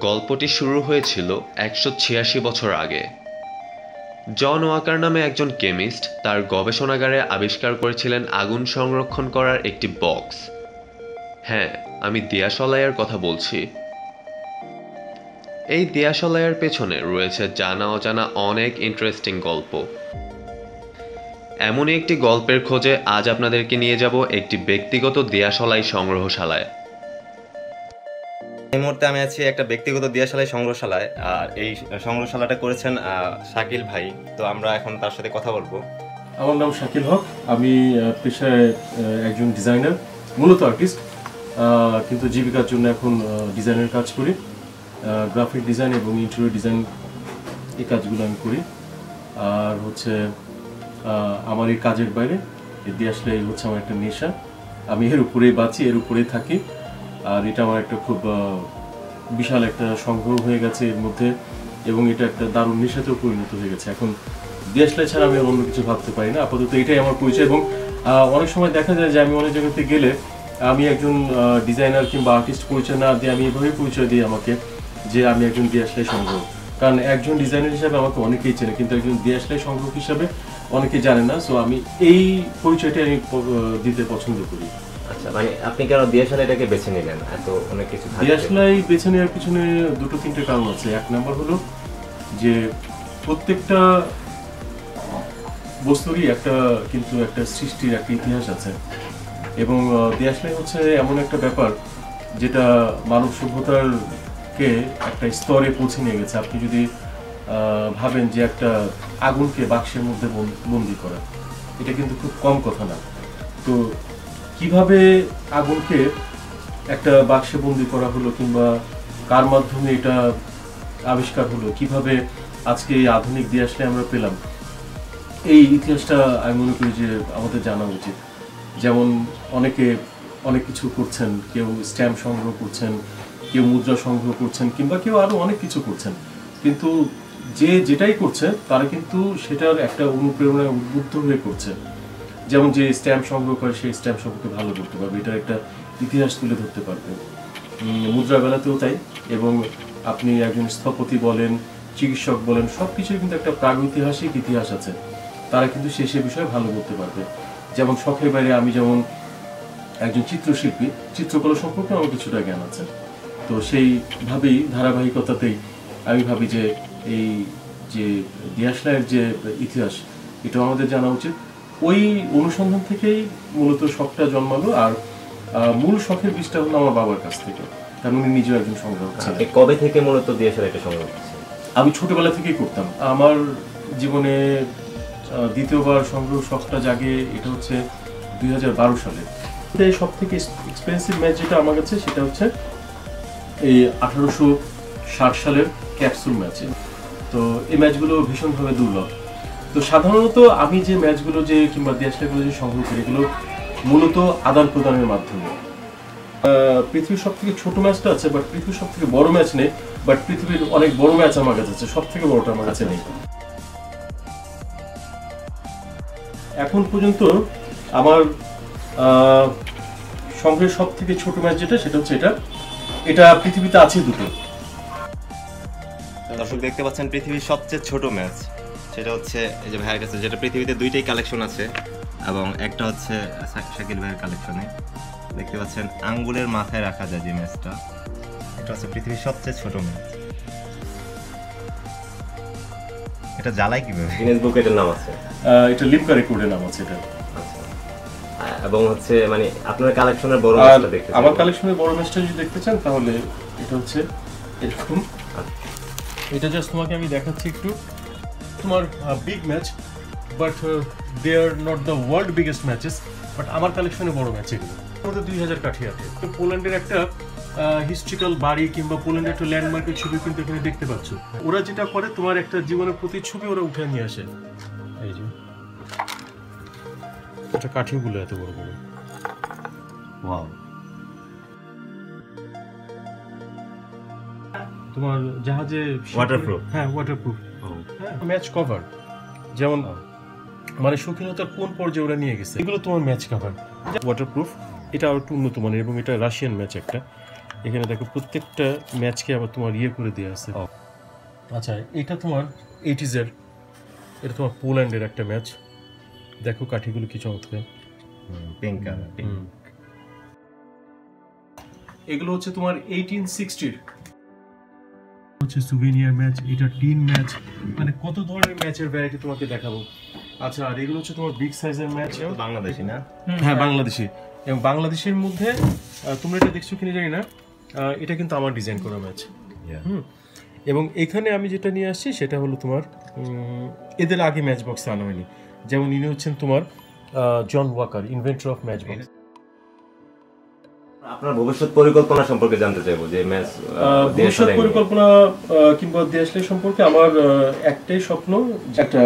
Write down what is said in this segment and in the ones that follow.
গল্পটি শুরু হয়েছিল একশো ছিয়াশি বছর আগে। জন ওয়াকার নামে একজন কেমিস্ট তার গবেষণাগারে আবিষ্কার করেছিলেন আগুন সংরক্ষণ করার একটি বক্স। হ্যাঁ আমি দিয়াশলাইয়ের কথা বলছি। এই দিয়াশলাইয়ের পেছনে রয়েছে জানা অজানা অনেক ইন্টারেস্টিং গল্প। এমনই একটি গল্পের খোঁজে আজ আপনাদেরকে নিয়ে যাব একটি ব্যক্তিগত দিয়াশলাই সংগ্রহশালায়। এই মুহূর্তে আমি আছি একটা ব্যক্তিগত দিয়াশালাই সংগ্রহশালায়, আর এই সংগ্রহশালাটা করেছেন শাকিল ভাই। তো আমরা এখন তার সাথে কথা বলব। আমার নাম শাকিল হক। আমি পেশায় একজন ডিজাইনার, মূলত আর্টিস্ট। কিন্তু জীবিকার জন্য এখন ডিজাইনের কাজ করি। গ্রাফিক ডিজাইন এবং ইন্টেরিয়র ডিজাইন এই কাজগুলো আমি করি। আর হচ্ছে আমার এই কাজের বাইরে এই দিয়ে আসলে হচ্ছে আমার একটা নেশা। আমি এর উপরেই বাঁচি, এর উপরেই থাকি। আর এটা আমার একটা খুব বিশাল একটা সংগ্রহ হয়ে গেছে এর মধ্যে এবং এটা একটা দারুণ নেশাতেও পরিণত হয়ে গেছে। এখন ডিএসএলআর ছাড়া আমি অন্য কিছু ভাবতে পারি না। আপাতত এটাই আমার পরিচয় এবং অনেক সময় দেখা যায় যে আমি অনেক জায়গাতে গেলে আমি একজন ডিজাইনার কিংবা আর্টিস্ট পরিচয় না দিয়ে আমি এভাবেই পরিচয় দিই আমাকে যে আমি একজন ডিএসএলআই সংগ্রহ কারণ একজন ডিজাইনার হিসাবে আমাকে অনেকেই চেনে কিন্তু একজন ডিএসএলআই সংগ্রহ হিসাবে অনেকে জানে না। সো আমি এই পরিচয়টাই আমি দিতে পছন্দ করি। আচ্ছা মানে আপনি কেন দিয়াশালাইটাকে বেছে নিলেন? এত অনেক কিছু? বেছে নেওয়ার পিছনে দুটো, তিনটে কারণ আছে। এক হলো যে প্রত্যেকটা বস্তুরই একটা কিন্তু একটা সৃষ্টির একটা ইতিহাস আছে। এবং হচ্ছে এমন একটা ব্যাপার যেটা মানব সভ্যতার কে একটা স্তরে পৌঁছে নিয়ে গেছে। আপনি যদি ভাবেন যে একটা আগুনকে বাক্সের মধ্যে বন- বন্দি করা, এটা কিন্তু খুব কম কথা না। তো কীভাবে আগুনকে একটা বাক্সে বন্দি করা হলো কিংবা কার মাধ্যমে এটা আবিষ্কার হলো? কীভাবে আজকে এই আধুনিক দিয়ে আসলে আমরা পেলাম? এই ইতিহাসটা আমি মনে করি যে আমাদের জানা উচিত। যেমন অনেকে অনেক কিছু করছেন, কেউ স্ট্যাম্প সংগ্রহ করছেন, কেউ মুদ্রা সংগ্রহ করছেন কিংবা কেউ আরও অনেক কিছু করছেন। কিন্তু যে যেটাই করছে, তারা কিন্তু সেটার একটা অনুপ্রেরণায় উদ্বুদ্ধ হয়ে করছে। যেমন যে স্ট্যাম্প সংগ্রহ করে সেই স্ট্যাম্প সম্পর্কে ভালো করতে পারবে। এটার একটা ইতিহাস তুলে ধরতে পারবে। মুদ্রা বেলাতেও তাই এবং আপনি একজন স্থপতি বলেন, চিকিৎসক বলেন সব কিছুই কিন্তু একটা প্রাগৈতিহাসিক ইতিহাস আছে। তারা কিন্তু সে সে বিষয়ে ভালো করতে পারবে। যেমন শখের বাইরে আমি যেমন একজন চিত্রশিল্পী, চিত্রকলা সম্পর্কে আমার কিছুটা জ্ঞান আছে। তো সেইভাবেই ধারাবাহিকতাতেই আমি ভাবি যে এই যে দিয়াশলাইয়ের যে ইতিহাস এটা আমাদের জানা উচিত। ওই অনুসন্ধান থেকেই মূলত শখটা জন্মালো আর মূল শখের বীজটা হলো আমার বাবার কাছ থেকে। কারণ উনি নিজেও একজন সংগ্রাহক ছিলেন। কবে থেকে মূলত দিয়াশালাইটা সংগ্রহ করছেন আমি ছোটবেলা থেকেই করতাম। আমার জীবনে দ্বিতীয়বার সংগ্রহ শখটা জাগে এটা হচ্ছে দুই হাজার বারো সালে। সব থেকে এক্সপেন্সিভ ম্যাচ যেটা আমার কাছে সেটা হচ্ছে এই আঠারোশো ষাট সালের ক্যাপসুল ম্যাচে তো এই ম্যাচগুলো ভীষণভাবে দুর্লভ। তো সাধারণত আমি যে ম্যাচগুলো যে কিংবা দেশগুলো যে সংগ্রহ করি, এগুলো মূলত আদান প্রদানের মাধ্যমে। পৃথিবীর সব থেকে ছোট ম্যাচটা আছে বাট পৃথিবীর সব থেকে বড় ম্যাচ নেই বাট পৃথিবীর অনেক বড় ম্যাচ আমার কাছে আছে সব থেকে বড়টা আমার কাছে নেই। এখন পর্যন্ত আমার সংগ্রহের সব থেকে ছোট ম্যাচ যেটা, সেটা হচ্ছে এটা। এটা পৃথিবীতে আছে দুটো। দর্শক, দেখতে পাচ্ছেন পৃথিবীর সবচেয়ে ছোট ম্যাচ। সেটা হচ্ছে এই যে ভাইয়ের কাছে যেটা পৃথিবীতে দুইটাই কালেকশন আছে এবং একটা হচ্ছে শাকিল ভাইয়ের কালেকশনে দেখতে পাচ্ছেন আঙ্গুলের মাথায় রাখা যায় যে ম্যাচটা। এটা হচ্ছে পৃথিবীর সবচেয়ে ছোট ম্যাচ। এটা জ্বালাই কীভাবে? গিনেস বুক এটার নাম আছে। এটা লিপকা রেকর্ডের নাম আছে এটা। আচ্ছা। এবং হচ্ছে মানে আপনার কালেকশনের বড় ম্যাচটা দেখতে আমার কালেকশনের বড় ম্যাচটা যদি দেখতে চান তাহলে এটা হচ্ছে এরকম। এটা জাস্ট তোমাকে আমি দেখাচ্ছি একটু। তোমার big match but they are not the world biggest matches but আমার কালেকশনে বড় ম্যাচ এগুলো। আমাদের দুই হাজার কাঠি আছে তো পোল্যান্ডের একটা হিস্ট্রিক্যাল বাড়ি কিংবা পোল্যান্ডের একটা ল্যান্ডমার্কের ছবি কিন্তু এখানে দেখতে পাচ্ছ। ওরা যেটা করে, তোমার একটা জীবনের প্রতি ছবি ওরা উঠে নিয়ে আসে। এই যে। এটা কাঠিগুলো এত বড় বড়। ওয়াও তোমার জাহাজে Waterproof? হ্যাঁ ওয়াটারপ্রুফ হ্যাঁ ম্যাচ কভার যেমন মানে শৌখিনতার কোন পর্যায়ে ওরা নিয়ে গেছে? এগুলো তোমার ম্যাচ কভার ওয়াটারপ্রুফ এটা আর একটু উন্নত মানের এবং এটা রাশিয়ান ম্যাচ একটা। এখানে দেখো প্রত্যেকটা ম্যাচকে আবার তোমার ইয়ে করে দেওয়া আছে। আচ্ছা এটা তোমার এইটিজের এটা তোমার পোল্যান্ডের একটা ম্যাচ দেখো কাঠিগুলো কি চমৎকার। পিঙ্ক এগুলো হচ্ছে তোমার এইটিন সিক্সটির হচ্ছে সুভেনিয়ার ম্যাচ এটা টিন ম্যাচ মানে কত ধরনের ম্যাচের ভ্যারাইটি তোমাকে দেখাবো? আচ্ছা আর এগুলো হচ্ছে তোমার বিগ সাইজের ম্যাচ বাংলাদেশি না? হ্যাঁ বাংলাদেশি। এবং বাংলাদেশের মধ্যে তোমরা এটা দেখছ কিনা জানি না আহ, এটা কিন্তু আমার ডিজাইন করা ম্যাচ. হুম এবং এখানে আমি যেটা নিয়ে আসছি সেটা হলো তোমার উম, এদের আগে ম্যাচ বক্স আনা হয়নি। যেমন ইনি হচ্ছেন তোমার John Walker inventor of match box আপনার ভবিষ্যৎ পরিকল্পনা সম্পর্কে জানতে চাইব যে ম্যাচ ভবিষ্যৎ পরিকল্পনা কিংবা দেশলাই সম্পর্কে আমার একটাই স্বপ্ন একটা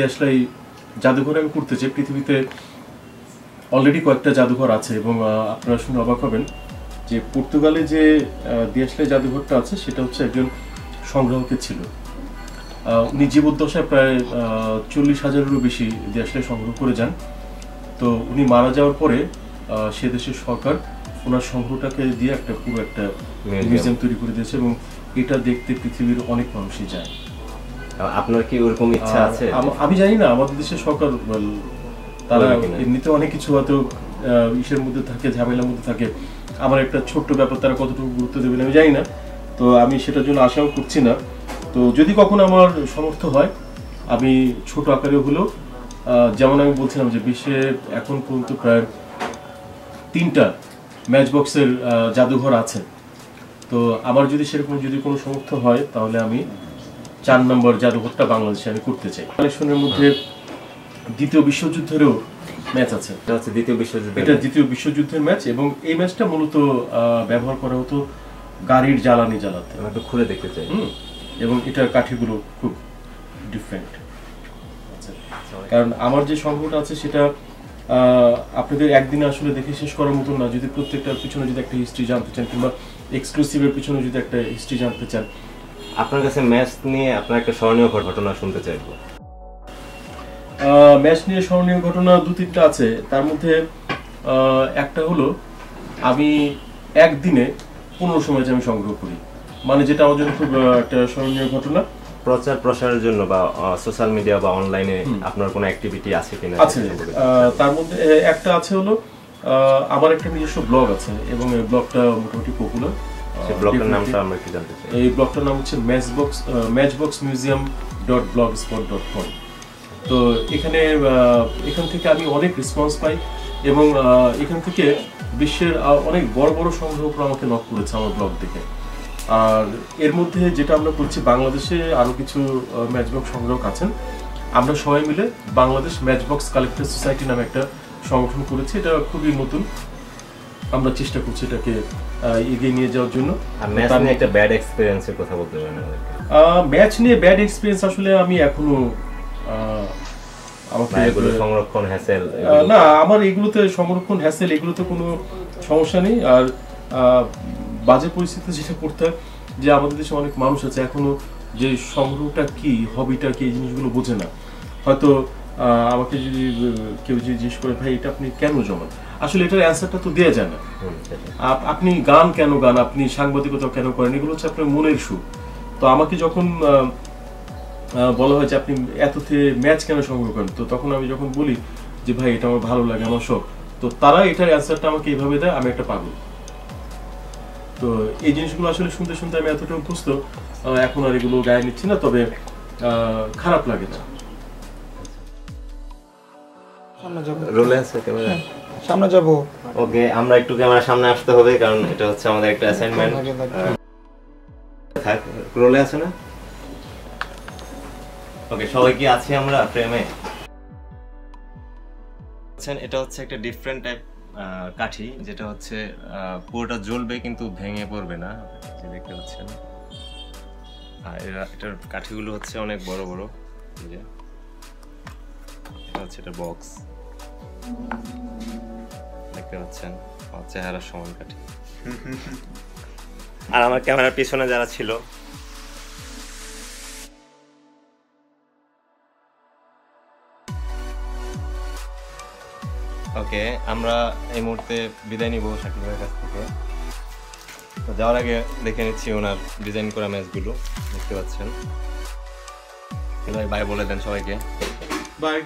দেশলাই জাদুঘর আমি করতে চাই। পৃথিবীতে অলরেডি কয়েকটা জাদুঘর আছে এবং আপনারা শুনে অবাক হবেন যে পর্তুগালে যে দেশলাই জাদুঘরটা আছে সেটা হচ্ছে একজন সংগ্রাহকের ছিল। উনি জীবদ্দশায় প্রায় চল্লিশ হাজারেরও বেশি দেশলাই সংগ্রহ করে যান। তো উনি মারা যাওয়ার পরে সে দেশের সরকার ওনার সংগ্রহটাকে দিয়ে একটা পুরো একটা মিউজিয়াম তৈরি করে দিয়েছে এবং এটা দেখতে পৃথিবীর অনেক মানুষই যায়। আপনার কি ওরকম ইচ্ছা আছে? আমি জানি না আমাদের দেশের সরকার তারা এমনিতে অনেক কিছু হয়তো ইসের মধ্যে থাকে ঝামেলার মধ্যে থাকে। আমার একটা ছোট্ট ব্যাপার তারা কতটুকু গুরুত্ব দেবেন আমি জানি না। তো আমি সেটার জন্য আশাও করছি না। তো যদি কখনো আমার সমর্থ হয় আমি ছোট আকারে হলেও আহ, যেমন আমি বলছিলাম যে বিশ্বে এখন পর্যন্ত প্রায় তিনটা ম্যাচ বক্সের জাদুঘর আছে। তো আমার যদি সেরকম যদি কোনো সমর্থ হয় তাহলে আমি চার নম্বর জাদুঘরটা বাংলাদেশে আমি করতে চাই। কালেকশনের মধ্যে দ্বিতীয় বিশ্বযুদ্ধেরও ম্যাচ আছে। দ্বিতীয় বিশ্বযুদ্ধ এটা দ্বিতীয় বিশ্বযুদ্ধের ম্যাচ এবং এই ম্যাচটা মূলত ব্যবহার করা হতো গাড়ির জ্বালানি জ্বালাতে। একটু খুলে দেখতে চাই। হুম এবং এটার কাঠিগুলো খুব ডিফারেন্ট কারণ আমার যে সংগ্রহটা আছে সেটা আপনাদের একদিনে আসলে দেখে শেষ করার মতন না যদি প্রত্যেকটার পিছনে যদি একটা হিস্ট্রি জানতে চান কিংবা এক্সক্লুসিভের পিছনে যদি একটা হিস্ট্রি জানতে চান। আপনার কাছে ম্যাচ নিয়ে আপনার একটা স্মরণীয় ঘটনা শুনতে চাইব। ম্যাচ নিয়ে স্মরণীয় ঘটনা দু তিনটা আছে। তার মধ্যে একটা হলো আমি একদিনে পনেরোশো ম্যাচ আমি সংগ্রহ করি। মানে যেটা আমার জন্য খুব একটা স্মরণীয় ঘটনা। প্রচার প্রসারের জন্য বা সোশ্যাল মিডিয়া বা অনলাইনে আপনার কোনো অ্যাক্টিভিটি আছে কিনা আছে। তার মধ্যে একটা আছে হলো আমার একটা নিজস্ব ব্লগ আছে এবং এই ব্লগটা মোটামুটি পপুলার সেই ব্লগের নামটা আমরা একটু জানতে চাই। এই ব্লগটার নাম হচ্ছে matchbox matchbox museum dot blogspot dot com তো এখানে এখান থেকে আমি অনেক রেসপন্স পাই এবং এখান থেকে বিশ্বের অনেক বড় বড় সংগ্রহ আমাকে নক করেছে আমার ব্লগ দেখে। আর এর মধ্যে যেটা আমরা করছি বাংলাদেশে আরও কিছু ম্যাচবক্স সংগ্রহক আছেন। আমরা সবাই মিলে বাংলাদেশ ম্যাচবক্স কালেক্টর সোসাইটি নামে একটা সংগঠন করেছি। এটা খুবই নতুন। আমরা চেষ্টা করছি এটাকে এগিয়ে নিয়ে যাওয়ার জন্য। আর ম্যাচ নিয়ে একটা ব্যাড এক্সপিরিয়েন্সের কথা বলতে পারেন ম্যাচ নিয়ে ব্যাড এক্সপিরিয়েন্স আসলে আমি এখনও আমাকে সংরক্ষণ হ্যাসেল না আমার এগুলোতে সংরক্ষণ হ্যাসেল এগুলোতে কোনো সমস্যা নেই। আর বাজে পরিস্থিতি যেটা হয়, যে আমাদের দেশে অনেক মানুষ আছে, এখনও যে সংগ্রহটা কি হবিটা কি, এই জিনিসগুলো বোঝে না। হয়তো আমাকে যদি কেউ যদি জিজ্ঞেস করে, ভাই, এটা আপনি কেন জমান? আসলে এটার অ্যান্সারটা তো দেওয়া যায় না। আপনি গান কেন গান, আপনি সাংবাদিকতা কেন করেন, এগুলো হচ্ছে আপনার মনের সুর তো আমাকে যখন বলা হয় যে আপনি এততে ম্যাচ কেন সংগ্রহ করেন, তো তখন আমি যখন বলি যে, ভাই, এটা আমার ভালো লাগে, আমার শখ, তো তারা এটার অ্যান্সারটা আমাকে এইভাবে দেয়, আমি একটা পাগল। তো এই জিনিসগুলো আসলে শুনতে শুনতে আমি এতটা অভ্যস্ত এখন আর এগুলো গায়ে নিচ্ছি না তবে আহ, খারাপ লাগে না। সামনে যাব। রোলে আছে ক্যামেরা? সামনে যাব। ওকে আমরা একটু ক্যামেরার সামনে আসতে হবে কারণ এটা হচ্ছে আমাদের একটা অ্যাসাইনমেন্ট থাক রোলে আছে না? ওকে সবাই কি আছি আমরা প্রেমে? এটা হচ্ছে একটা ডিফারেন্ট টাইপ কাঠি, যেটা হচ্ছে পুরোটা জ্বলবে কিন্তু ভেঙে পড়বে না যে দেখতে পাচ্ছেন। আর এরা এটার কাঠিগুলো হচ্ছে অনেক বড় বড়। এটা হচ্ছে এটা বক্স। দেখতে পাচ্ছেন চেহারা সমান কাঠি। আর আমার ক্যামেরার পিছনে যারা ছিল ওকে আমরা এই মুহূর্তে বিদায় নিব শাকিব ভাইয়ের কাছ থেকে। তো যাওয়ার আগে দেখে নিচ্ছি ওনার ডিজাইন করা ম্যাচগুলো, দেখতে পাচ্ছেন। ভাই বলে দেন সবাইকে। বাই